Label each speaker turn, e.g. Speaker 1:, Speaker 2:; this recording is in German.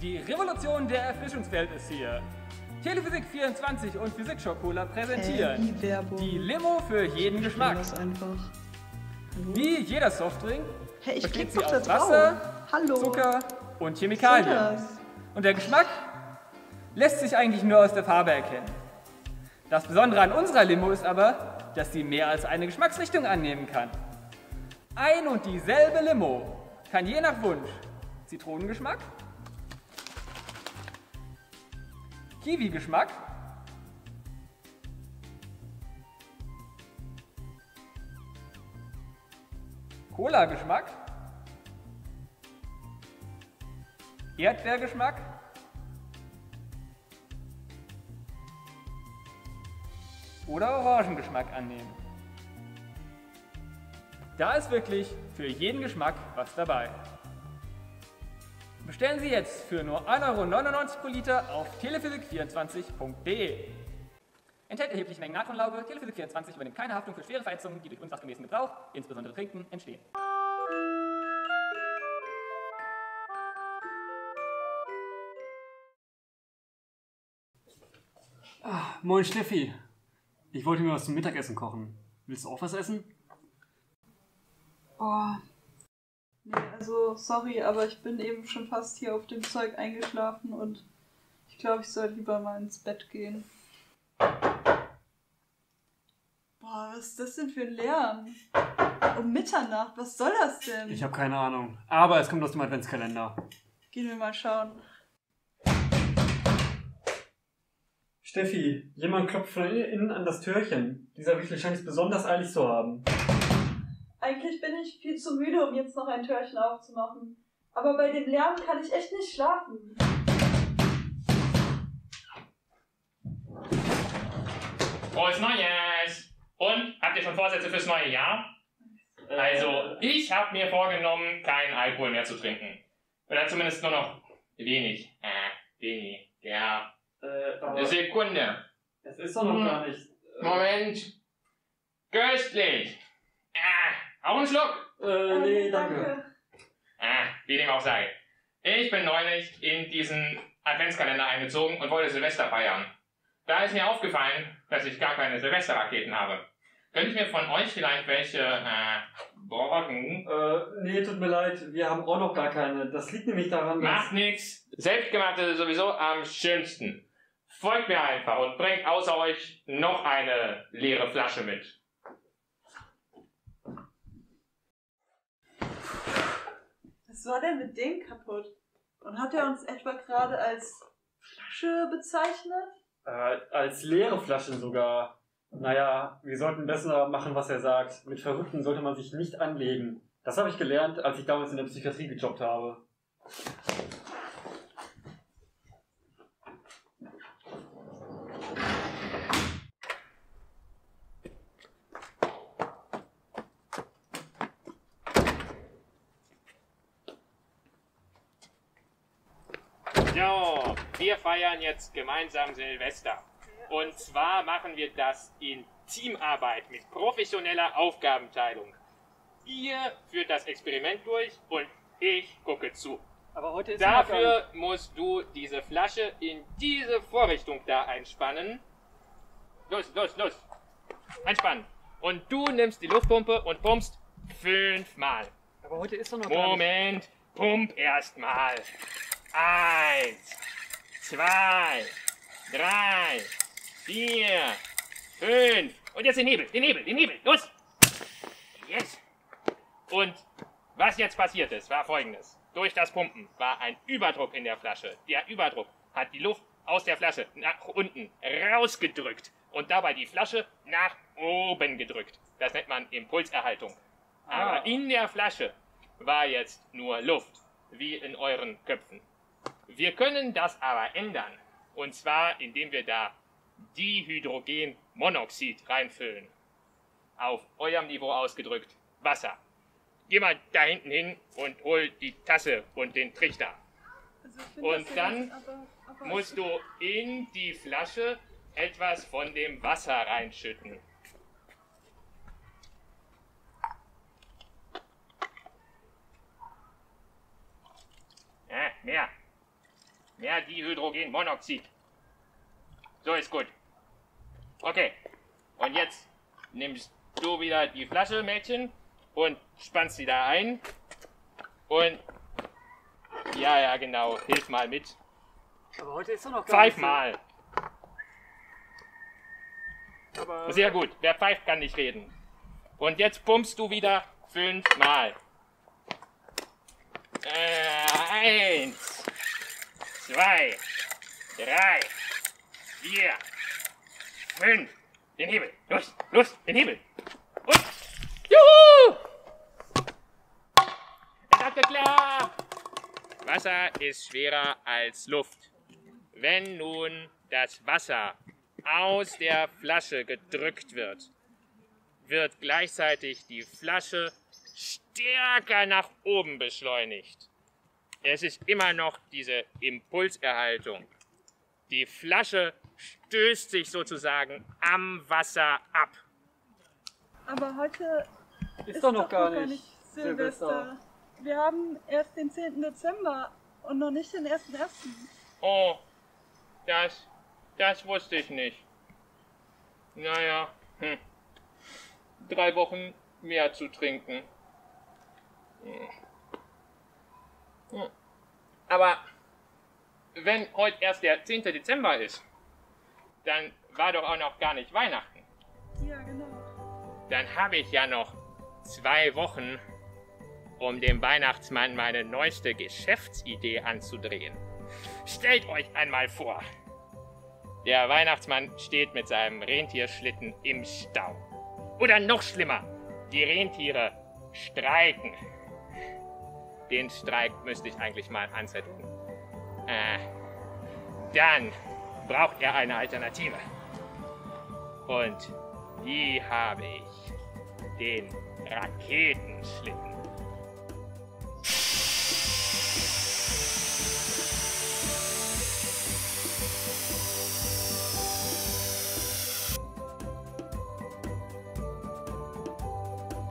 Speaker 1: Die Revolution der Erfrischungswelt ist hier. Telephysik 24 und Physikschokola präsentieren
Speaker 2: Äh, die Werbung.
Speaker 1: die Limo für jeden Geschmack.
Speaker 2: Das einfach. Hallo?
Speaker 1: Wie jeder Softdrink
Speaker 2: Hey, ich
Speaker 1: besteht sie aus. Wasser,
Speaker 2: Hallo.
Speaker 1: Zucker und Chemikalien. Und der Geschmack lässt sich eigentlich nur aus der Farbe erkennen. Das Besondere an unserer Limo ist aber, dass sie mehr als eine Geschmacksrichtung annehmen kann. Ein und dieselbe Limo kann je nach Wunsch Zitronengeschmack, Kiwi-Geschmack, Cola-Geschmack, Erdbeergeschmack, oder Orangengeschmack annehmen. Da ist wirklich für jeden Geschmack was dabei. Bestellen Sie jetzt für nur 1,99 Euro pro Liter auf telephysik24.de. Enthält erhebliche Mengen Natronlauge, Telephysik 24 übernimmt keine Haftung für schwere Verletzungen, die durch unsachgemäßen Gebrauch, insbesondere Trinken, entstehen.
Speaker 3: Moin Steffi. Ich wollte mir was zum Mittagessen kochen. Willst du auch was essen?
Speaker 2: Boah. Nee, also sorry, aber ich bin eben schon fast hier auf dem Zeug eingeschlafen und ich glaube, ich soll lieber mal ins Bett gehen. Boah, was ist das denn für ein Lärm? Um Mitternacht, was soll das denn?
Speaker 3: Ich habe keine Ahnung. Aber es kommt aus dem Adventskalender.
Speaker 2: Gehen wir mal schauen.
Speaker 3: Steffi, jemand klopft von innen an das Türchen. Dieser Wichtel scheint es besonders eilig zu haben.
Speaker 2: Eigentlich bin ich viel zu müde, um jetzt noch ein Türchen aufzumachen. Aber bei dem Lärm kann ich echt nicht schlafen.
Speaker 4: Frohes Neues! Und, habt ihr schon Vorsätze fürs neue Jahr? Also, ich habe mir vorgenommen, keinen Alkohol mehr zu trinken. Oder zumindest nur noch wenig. Äh, wenig. Ja.
Speaker 3: Äh,
Speaker 4: Eine Sekunde.
Speaker 3: es ist doch noch gar nicht.
Speaker 4: Moment. Köstlich. Auch ein Schluck.
Speaker 3: Äh, nee, danke.
Speaker 4: Ah, wie dem auch sei. Ich bin neulich in diesen Adventskalender eingezogen und wollte Silvester feiern. Da ist mir aufgefallen, dass ich gar keine Silvesterraketen habe. Könnte ich mir von euch vielleicht welche äh, borgen?
Speaker 3: Äh, nee, tut mir leid, wir haben auch noch gar keine. Das liegt nämlich daran,
Speaker 4: Macht nix. Selbstgemachte ist sowieso am schönsten. Folgt mir einfach und bringt außer euch noch eine leere Flasche mit.
Speaker 2: Was war denn mit dem kaputt? Und hat er uns etwa gerade als Flasche bezeichnet?
Speaker 3: Äh, als leere Flaschen sogar. Naja, wir sollten besser machen, was er sagt. Mit Verrückten sollte man sich nicht anlegen. Das habe ich gelernt, als ich damals in der Psychiatrie gejobbt habe.
Speaker 4: So, wir feiern jetzt gemeinsam Silvester. Und zwar machen wir das in Teamarbeit mit professioneller Aufgabenteilung. Ihr führt das Experiment durch und ich gucke zu.
Speaker 1: Aber heute ist
Speaker 4: Dafür musst du diese Flasche in diese Vorrichtung da einspannen. Los, los, los. Einspannen. Und du nimmst die Luftpumpe und pumpst fünfmal.
Speaker 1: aber heute ist doch noch
Speaker 4: Moment, pump erstmal. Eins, zwei, drei, vier, fünf. Und jetzt den Nebel, den Nebel, den Nebel. Los! Yes! Und was jetzt passiert ist, war folgendes. Durch das Pumpen war ein Überdruck in der Flasche. Der Überdruck hat die Luft aus der Flasche nach unten rausgedrückt und dabei die Flasche nach oben gedrückt. Das nennt man Impulserhaltung. Aber in der Flasche war jetzt nur Luft, wie in euren Köpfen. Wir können das aber ändern. Und zwar, indem wir da Dihydrogenmonoxid reinfüllen. Auf eurem Niveau ausgedrückt Wasser. Geh mal da hinten hin und hol die Tasse und den Trichter.
Speaker 2: Also
Speaker 4: Und dann
Speaker 2: jetzt aber, aber
Speaker 4: Musst du in die Flasche etwas von dem Wasser reinschütten. Ja, mehr. Mehr Dihydrogenmonoxid. So ist gut. Okay. Und jetzt nimmst du wieder die Flasche, Mädchen, und spannst sie da ein. Und. Ja, ja, genau. Hilf mal mit.
Speaker 3: Aber heute ist doch noch
Speaker 4: Pfeif mal.
Speaker 3: Aber
Speaker 4: Sehr gut. Wer pfeift, kann nicht reden. Und jetzt pumpst du wieder fünfmal. Äh, eins, zwei, drei, vier, fünf. Den Hebel. Los, los, den Hebel. Und. Juhu! Es hat geklappt. Wasser ist schwerer als Luft. Wenn nun das Wasser aus der Flasche gedrückt wird, wird gleichzeitig die Flasche stärker nach oben beschleunigt. Es ist immer noch diese Impulserhaltung. Die Flasche stößt sich sozusagen am Wasser ab.
Speaker 2: Aber heute
Speaker 3: ist, doch noch gar nicht.
Speaker 2: Silvester. Wir haben erst den 10. Dezember und noch nicht den 1.1.
Speaker 4: Oh, das, das wusste ich nicht. Naja, hm. drei Wochen mehr zu trinken. Hm. Aber wenn heute erst der 10. Dezember ist, dann war doch auch noch gar nicht Weihnachten.
Speaker 2: Ja, genau.
Speaker 4: Dann habe ich ja noch zwei Wochen, um dem Weihnachtsmann meine neueste Geschäftsidee anzudrehen. Stellt euch einmal vor, der Weihnachtsmann steht mit seinem Rentierschlitten im Stau. Oder noch schlimmer, die Rentiere streiken. Den Streik müsste ich eigentlich mal anzetteln. Äh, dann braucht er eine Alternative. Und die habe ich. Den Raketenschlitten.